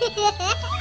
嘿嘿嘿嘿